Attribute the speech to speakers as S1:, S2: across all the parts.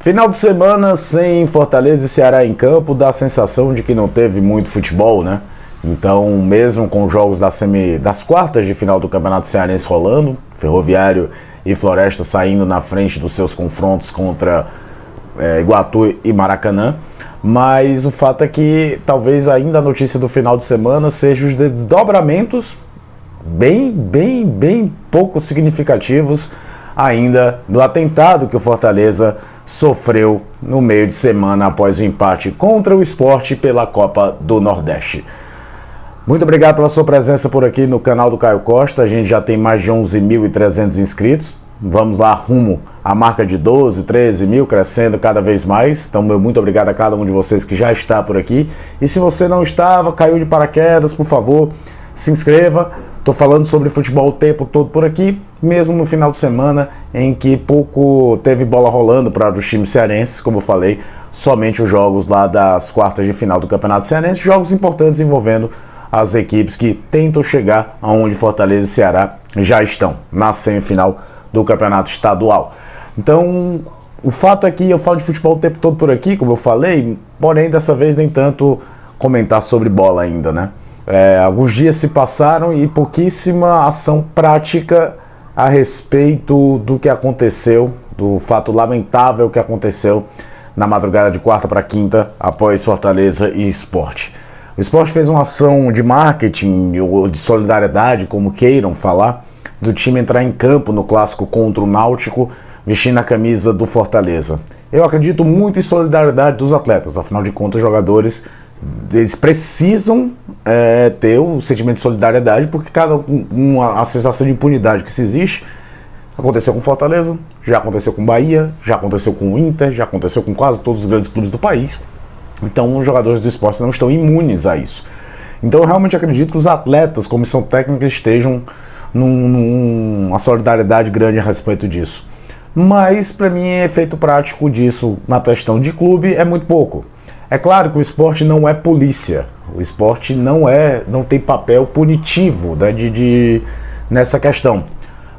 S1: Final de semana sem Fortaleza e Ceará em campo dá a sensação de que não teve muito futebol, né? Então, mesmo com os jogos da semi, das quartas de final do Campeonato Cearense rolando, Ferroviário e Floresta saindo na frente dos seus confrontos contra é, Iguatu e Maracanã, mas o fato é que talvez ainda a notícia do final de semana seja os desdobramentos bem, bem, bem pouco significativos ainda do atentado que o Fortaleza sofreu no meio de semana após o empate contra o esporte pela Copa do Nordeste. Muito obrigado pela sua presença por aqui no canal do Caio Costa. A gente já tem mais de 11.300 inscritos. Vamos lá rumo à marca de 12, 13 mil, crescendo cada vez mais. Então, meu muito obrigado a cada um de vocês que já está por aqui. E se você não estava, caiu de paraquedas, por favor, se inscreva. Estou falando sobre futebol o tempo todo por aqui, mesmo no final de semana em que pouco teve bola rolando para os times cearenses, como eu falei, somente os jogos lá das quartas de final do Campeonato Cearense, jogos importantes envolvendo as equipes que tentam chegar aonde Fortaleza e Ceará já estão, na semifinal do Campeonato Estadual. Então, o fato é que eu falo de futebol o tempo todo por aqui, como eu falei, porém dessa vez nem tanto comentar sobre bola ainda, né? É, alguns dias se passaram e pouquíssima ação prática a respeito do que aconteceu, do fato lamentável que aconteceu na madrugada de quarta para quinta após Fortaleza e Esporte. O esporte fez uma ação de marketing ou de solidariedade, como queiram falar, do time entrar em campo no clássico contra o Náutico, vestindo a camisa do Fortaleza. Eu acredito muito em solidariedade dos atletas, afinal de contas, os jogadores eles precisam é, ter o sentimento de solidariedade, porque cada uma, a sensação de impunidade que se existe aconteceu com Fortaleza, já aconteceu com Bahia, já aconteceu com o Inter, já aconteceu com quase todos os grandes clubes do país. Então, os jogadores do esporte não estão imunes a isso. Então, eu realmente acredito que os atletas, comissão técnica, estejam num, numa solidariedade grande a respeito disso. Mas, para mim, efeito prático disso na questão de clube é muito pouco. É claro que o esporte não é polícia. O esporte não é, não tem papel punitivo né, de, de, nessa questão.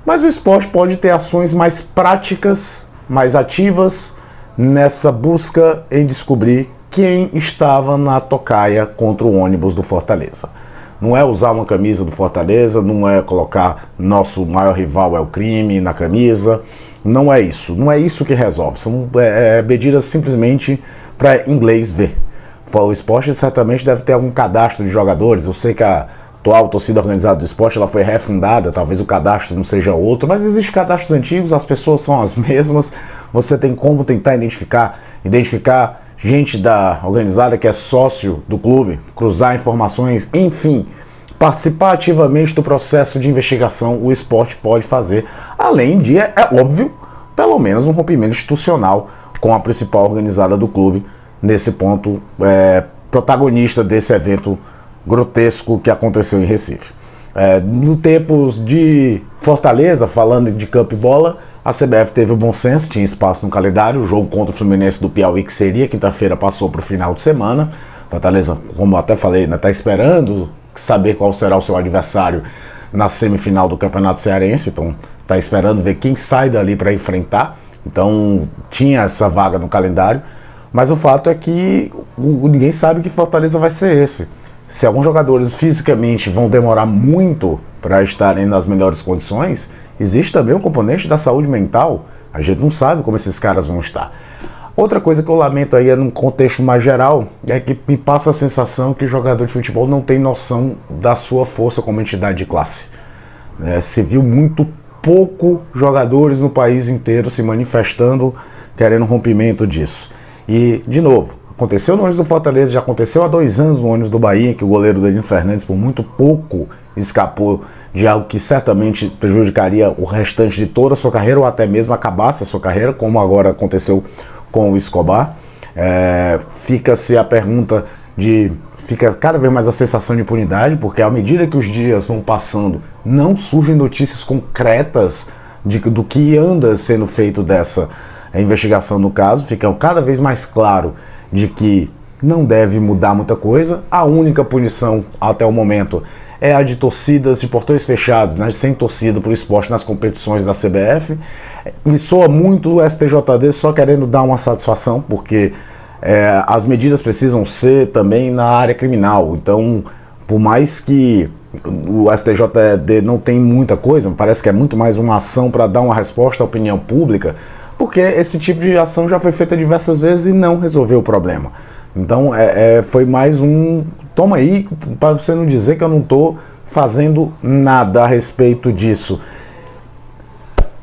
S1: Mas o esporte pode ter ações mais práticas, mais ativas nessa busca em descobrir quem estava na tocaia contra o ônibus do Fortaleza. Não é usar uma camisa do Fortaleza, não é colocar nosso maior rival é o crime na camisa. Não é isso. Não é isso que resolve. São é, é medidas simplesmente para inglês ver. O esporte certamente deve ter algum cadastro de jogadores. Eu sei que a atual torcida organizada do esporte ela foi refundada, talvez o cadastro não seja outro, mas existem cadastros antigos, as pessoas são as mesmas. Você tem como tentar identificar, identificar gente da organizada que é sócio do clube, cruzar informações, enfim, participar ativamente do processo de investigação, o esporte pode fazer, além de, é, é óbvio, pelo menos um rompimento institucional com a principal organizada do clube, nesse ponto, é, protagonista desse evento grotesco que aconteceu em Recife. É, no tempos de Fortaleza, falando de campo e bola, a CBF teve o bom senso, tinha espaço no calendário. O jogo contra o Fluminense do Piauí, que seria quinta-feira, passou para o final de semana. Fortaleza, como eu até falei, está esperando saber qual será o seu adversário na semifinal do Campeonato Cearense. Então, está esperando ver quem sai dali para enfrentar. Então, tinha essa vaga no calendário. Mas o fato é que ninguém sabe que Fortaleza vai ser esse. Se alguns jogadores fisicamente vão demorar muito para estarem nas melhores condições, existe também o um componente da saúde mental. A gente não sabe como esses caras vão estar. Outra coisa que eu lamento aí, num contexto mais geral, é que me passa a sensação que o jogador de futebol não tem noção da sua força como entidade de classe. É, se viu muito pouco jogadores no país inteiro se manifestando querendo rompimento disso. E, de novo, Aconteceu no ônibus do Fortaleza, já aconteceu há dois anos no ônibus do Bahia, que o goleiro Danilo Fernandes, por muito pouco, escapou de algo que certamente prejudicaria o restante de toda a sua carreira, ou até mesmo acabasse a sua carreira, como agora aconteceu com o Escobar. É, Fica-se a pergunta de. Fica cada vez mais a sensação de impunidade, porque à medida que os dias vão passando, não surgem notícias concretas de, do que anda sendo feito dessa investigação no caso, fica cada vez mais claro de que não deve mudar muita coisa. A única punição até o momento é a de torcidas de portões fechados, né, sem torcida para o esporte nas competições da CBF. Me soa muito o STJD só querendo dar uma satisfação, porque é, as medidas precisam ser também na área criminal. Então, por mais que o STJD não tem muita coisa, parece que é muito mais uma ação para dar uma resposta à opinião pública, porque esse tipo de ação já foi feita diversas vezes e não resolveu o problema. Então é, é, foi mais um. Toma aí, para você não dizer que eu não estou fazendo nada a respeito disso.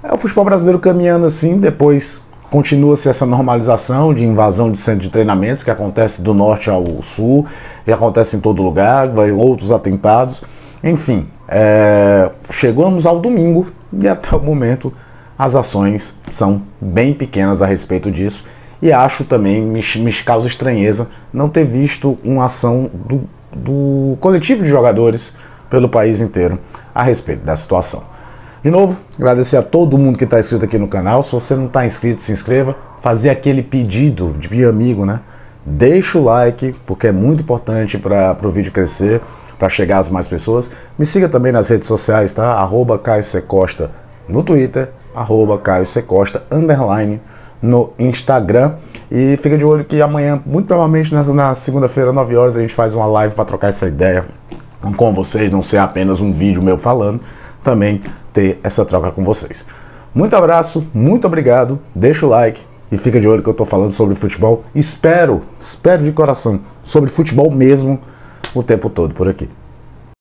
S1: É o futebol brasileiro caminhando assim, depois continua-se essa normalização de invasão de centro de treinamentos que acontece do norte ao sul, que acontece em todo lugar, vai outros atentados. Enfim, é, chegamos ao domingo e até o momento as ações são bem pequenas a respeito disso. E acho também, me, me causa estranheza não ter visto uma ação do, do coletivo de jogadores pelo país inteiro a respeito da situação. De novo, agradecer a todo mundo que está inscrito aqui no canal. Se você não está inscrito, se inscreva. Fazer aquele pedido de amigo, né? Deixa o like, porque é muito importante para o vídeo crescer, para chegar às mais pessoas. Me siga também nas redes sociais, tá? Arroba Caio C. Costa no Twitter, arroba Caio C. Costa, underline no Instagram. E fica de olho que amanhã, muito provavelmente na, na segunda-feira, 9 horas, a gente faz uma live para trocar essa ideia com vocês, não ser apenas um vídeo meu falando, também ter essa troca com vocês. Muito abraço, muito obrigado, deixa o like e fica de olho que eu estou falando sobre futebol. Espero, espero de coração, sobre futebol mesmo o tempo todo por aqui.